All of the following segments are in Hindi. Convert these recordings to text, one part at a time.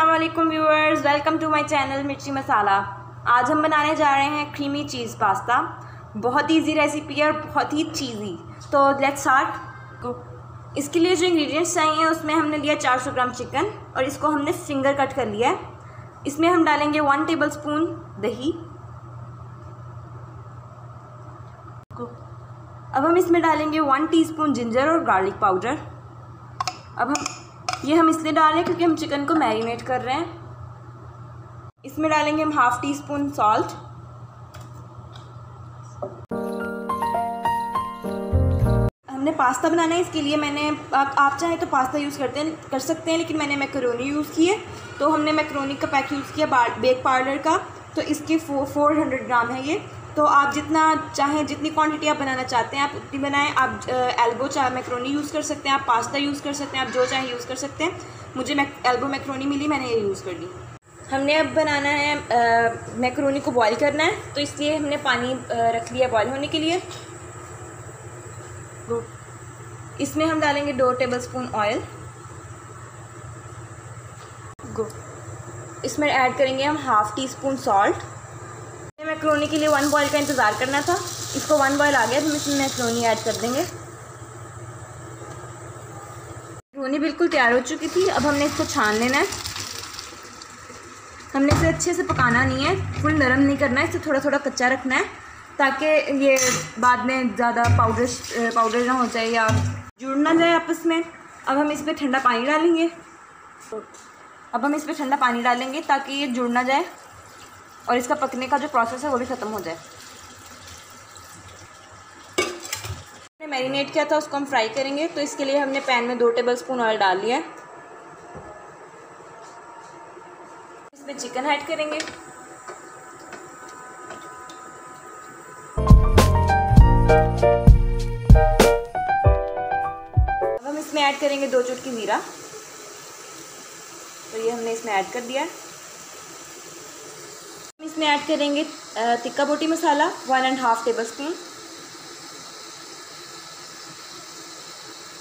Aslam viewers welcome to my channel Mirchi Masala आज हम बनाने जा रहे हैं क्रीमी चीज़ पास्ता बहुत इजी रेसिपी है और बहुत ही चीज़ी तो लेट्स स्टार्ट इसके लिए जो इंग्रेडिएंट्स चाहिए, उसमें हमने लिया 400 ग्राम चिकन और इसको हमने फिंगर कट कर लिया है. इसमें हम डालेंगे वन टेबल स्पून दही. अब हम इसमें डालेंगे वन टीस्पून जिंजर और गार्लिक पाउडर अब हम ये हम इसलिए डाल रहे हैं क्योंकि हम चिकन को मैरिनेट कर रहे हैं। इसमें डालेंगे हम हाफ़ टी स्पून सॉल्ट हमने पास्ता बनाना है इसके लिए मैंने आप, चाहें तो पास्ता यूज़ करते हैं कर सकते हैं लेकिन मैंने मैक्रोनी यूज़ की है। तो हमने मैक्रोनी का पैक यूज़ किया बेक पाउडर का। तो इसके फो फोर हंड्रेड ग्राम है ये। तो आप जितना चाहें जितनी क्वांटिटी आप बनाना चाहते हैं आप उतनी बनाएँ। आप एल्बो चाहे मैक्रोनी यूज़ कर सकते हैं आप पास्ता यूज़ कर सकते हैं आप जो चाहें यूज़ कर सकते हैं। मुझे मैक एल्बो मैक्रोनी मिली मैंने ये यूज़ कर ली। हमने अब बनाना है मैक्रोनी को बॉईल करना है तो इसलिए हमने पानी रख लिया बॉईल होने के लिए। इसमें हम डालेंगे दो टेबल स्पून ऑयल गो। इसमें ऐड करेंगे हम half teaspoon salt macaroni के लिए वन बॉयल का इंतज़ार करना था। इसको वन बॉयल आ गया तो हम इसमें मैक्रोनी ऐड कर देंगे। मैक्रोनी बिल्कुल तैयार हो चुकी थी, अब हमने इसको छान लेना है। हमने इसे अच्छे से पकाना नहीं है फुल नरम नहीं करना है, इसे थोड़ा थोड़ा कच्चा रखना है, ताकि ये बाद में ज़्यादा पाउडर पाउडर ना हो जाए या जुड़ ना जाए आपस में। अब हम इस पर ठंडा पानी डालेंगे। अब हम इस पर ठंडा पानी डालेंगे ताकि ये जुड़ ना जाए। और इसका पकने का जो प्रोसेस है, वो भी ख़त्म हो जाए। हमने मैरिनेट किया था, उसको हम फ्राई करेंगे। तो इसके लिए हमने पैन में दो टेबल स्पून ऑयल डाल लिया है। इसमें चिकन ऐड करेंगे। अब हम इसमें ऐड करेंगे दो चुटकी ज़ीरा तो ये हमने इसमें ऐड कर दिया है। इसमें ऐड करेंगे tikka boti masala one and half tablespoon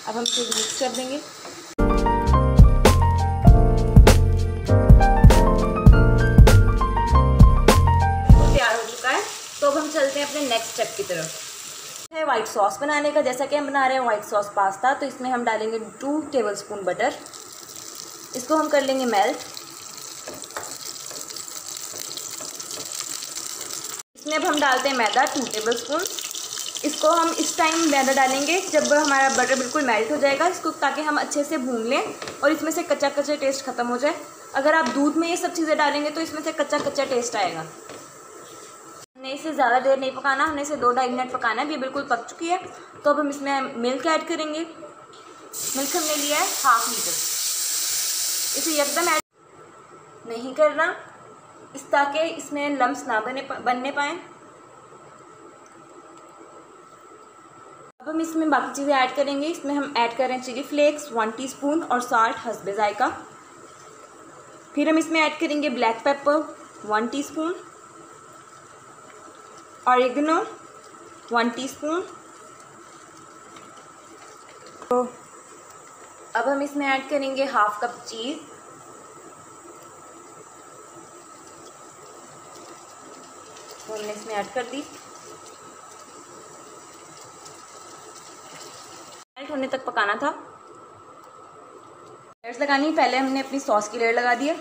अब हम इसे मिक्स कर देंगे। तैयार हो चुका है। तो अब हम चलते हैं अपने नेक्स्ट स्टेप की तरफ़। है सॉस बनाने का। जैसा कि हम बना रहे हैं वाइट सॉस पास्ता तो इसमें हम डालेंगे टू टेबल स्पून बटर इसको हम कर लेंगे मेल्ट इसमें अब हम डालते हैं मैदा टू टेबल स्पून इसको हम इस टाइम मैदा डालेंगे जब हमारा बटर बिल्कुल मेल्ट हो जाएगा। इसको ताकि हम अच्छे से भून लें और इसमें से कच्चा कच्चा टेस्ट ख़त्म हो जाए। अगर आप दूध में ये सब चीज़ें डालेंगे तो इसमें से कच्चा कच्चा टेस्ट आएगा। हमने इसे ज़्यादा देर नहीं पकाना, हमने इसे दो ढाई मिनट पकाना है। ये बिल्कुल पक चुकी है। तो अब हम इसमें मिल्क ऐड करेंगे। मिल्क हमने लिया है हाफ़ लीटर इसे एकदम ऐड नहीं करना। इस ताकि इसमें लम्स ना बने बनने पाए। अब हम इसमें बाकी चीज़ें ऐड करेंगे। इसमें हम ऐड कर रहे हैं चिली फ्लेक्स वन टीस्पून और साल्ट हसबे जायका फिर हम इसमें ऐड करेंगे black pepper one teaspoon oregano one teaspoon तो अब हम इसमें ऐड करेंगे हाफ़ कप चीज़ तो हमने इसमें ऐड कर दी। मेल्ट होने तक पकाना था। लेयर्स लगानी, पहले हमने अपनी सॉस की लेयर लगा दी है।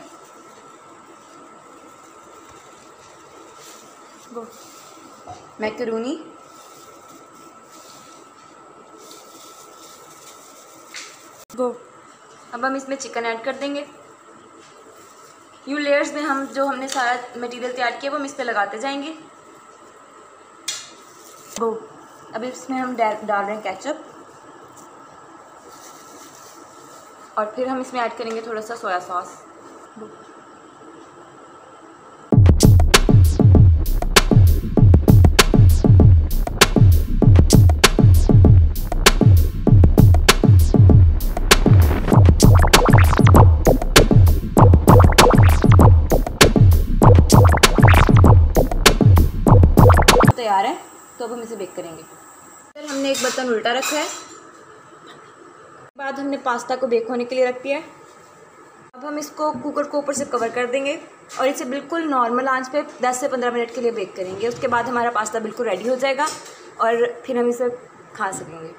मैकरूनी। गो अब हम इसमें चिकन ऐड कर देंगे। यू लेयर्स में हम जो हमने सारा मटेरियल तैयार किया, वो हम इस पर लगाते जाएँगे। वो अब इसमें हम डाल रहे हैं कैचअप और फिर हम इसमें ऐड करेंगे थोड़ा सा सोया सॉस तैयार है तो अब हम इसे बेक करेंगे। फिर हमने एक बर्तन उल्टा रखा है। बाद हमने पास्ता को बेक होने के लिए रख दिया है। अब हम इसको कुकर को ऊपर से कवर कर देंगे और इसे बिल्कुल नॉर्मल आँच पे 10 से 15 मिनट के लिए बेक करेंगे। उसके बाद हमारा पास्ता बिल्कुल रेडी हो जाएगा और फिर हम इसे खा सकेंगे।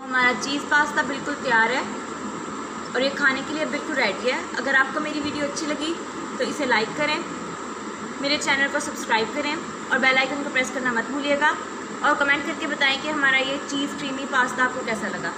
हमारा चीज़ पास्ता बिल्कुल तैयार है और ये खाने के लिए बिल्कुल रेडी है। अगर आपको मेरी वीडियो अच्छी लगी तो इसे लाइक करें। मेरे चैनल को सब्सक्राइब करें और बेल आइकन को प्रेस करना मत भूलिएगा और कमेंट करके बताएँ कि हमारा ये चीज़ क्रीमी पास्ता आपको कैसा लगा।